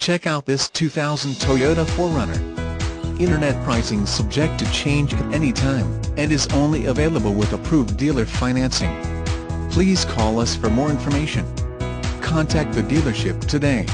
Check out this 2000 Toyota 4Runner. Internet pricing subject to change at any time, and is only available with approved dealer financing. Please call us for more information. Contact the dealership today.